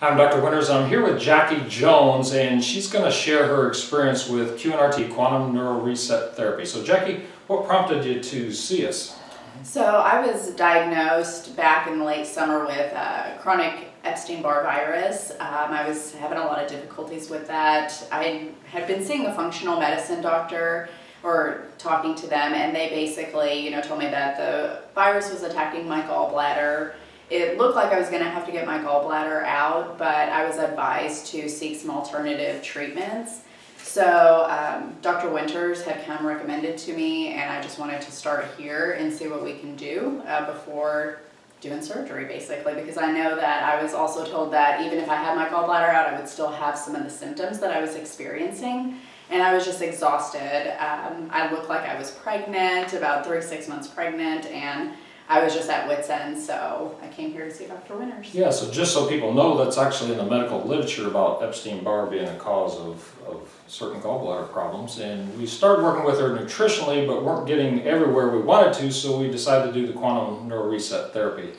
I'm Dr. Winters. I'm here with Jackie Jones, and she's going to share her experience with QNRT, Quantum Neural Reset Therapy. So, Jackie, what prompted you to see us? So, I was diagnosed back in the late summer with chronic Epstein-Barr virus. Um, I was having a lot of difficulties with that. I had been seeing a functional medicine doctor or talking to them, and they basically, you know, told me that the virus was attacking my gallbladder it looked like I was going to have to get my gallbladder out, but I was advised to seek some alternative treatments. So um, Dr. Winters had come recommended to me, and I just wanted to start here and see what we can do uh, before doing surgery, basically, because I know that I was also told that even if I had my gallbladder out, I would still have some of the symptoms that I was experiencing. And I was just exhausted. Um, I looked like I was pregnant, about three, six months pregnant, and I was just at wit's end, so I came here to see Dr. Winters. Yeah, so just so people know, that's actually in the medical literature about Epstein-Barr being a cause of, of certain gallbladder problems. And we started working with her nutritionally, but weren't getting everywhere we wanted to, so we decided to do the quantum neural reset therapy,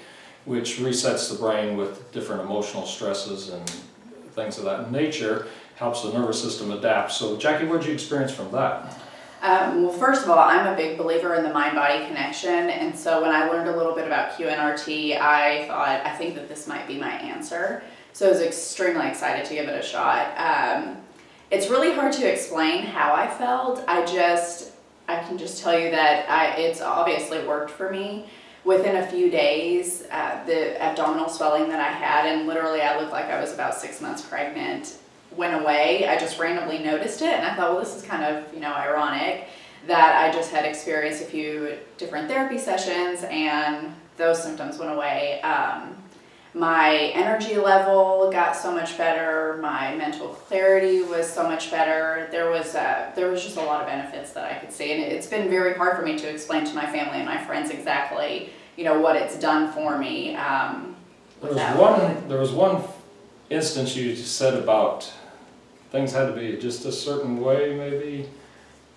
which resets the brain with different emotional stresses and things of that nature, helps the nervous system adapt. So Jackie, what did you experience from that? Um, well, first of all, I'm a big believer in the mind-body connection, and so when I learned a little bit about QNRT, I thought, I think that this might be my answer. So I was extremely excited to give it a shot. Um, it's really hard to explain how I felt. I just, I can just tell you that I, it's obviously worked for me. Within a few days, uh, the abdominal swelling that I had, and literally I looked like I was about six months pregnant, went away. I just randomly noticed it and I thought, well, this is kind of, you know, ironic that I just had experienced a few different therapy sessions and those symptoms went away. Um, my energy level got so much better. My mental clarity was so much better. There was uh, there was just a lot of benefits that I could see, and it's been very hard for me to explain to my family and my friends exactly, you know, what it's done for me. Um, there was one. There was one instance you said about things had to be just a certain way, maybe?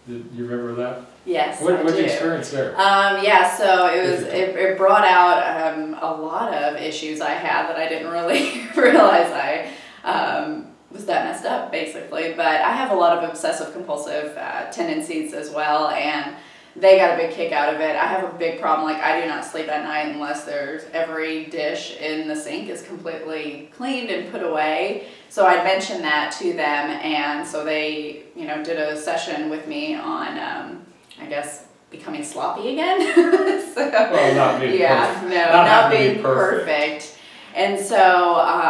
Did you remember that? Yes, What, what'd you experience there? Um, yeah, so it was it, it brought out um, a lot of issues I had that I didn't really realize I um, was that messed up, basically. But I have a lot of obsessive compulsive uh, tendencies as well, and they got a big kick out of it. I have a big problem, like I do not sleep at night unless there's every dish in the sink is completely cleaned and put away. So I mentioned that to them and so they, you know, did a session with me on, um, I guess, becoming sloppy again. so, well, not being yeah, perfect. no, not, not being be perfect. perfect. And so, um,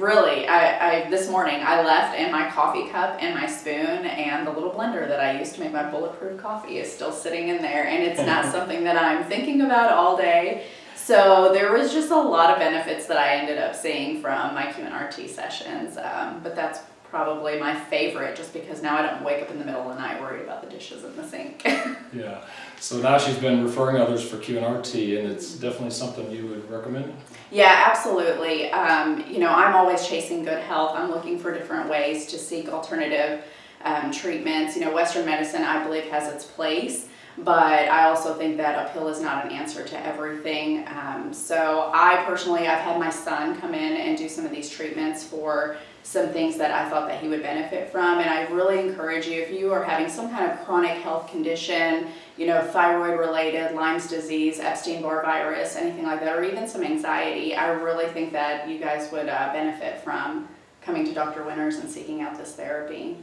really, I, I this morning I left and my coffee cup and my spoon and the little blender that I used to make my bulletproof coffee is still sitting in there and it's not something that I'm thinking about all day. So there was just a lot of benefits that I ended up seeing from my QNRT sessions, um, but that's probably my favorite just because now I don't wake up in the middle of the night worried about the dishes in the sink. yeah. So now she's been referring others for QNRT and it's definitely something you would recommend? Yeah, absolutely. Um, you know, I'm always chasing good health. I'm looking for different ways to seek alternative um, treatments. You know, Western medicine, I believe, has its place, but I also think that uphill is not an answer to everything. Um, so I personally, I've had my son come in and do some of these treatments for some things that I thought that he would benefit from. And I really encourage you, if you are having some kind of chronic health condition, you know, thyroid related, Lyme's disease, Epstein-Barr virus, anything like that, or even some anxiety, I really think that you guys would uh, benefit from coming to Dr. Winters and seeking out this therapy.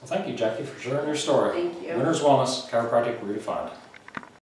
Well, thank you, Jackie, for sharing your story. Thank you. Winters Wellness, Chiropractic Redefined.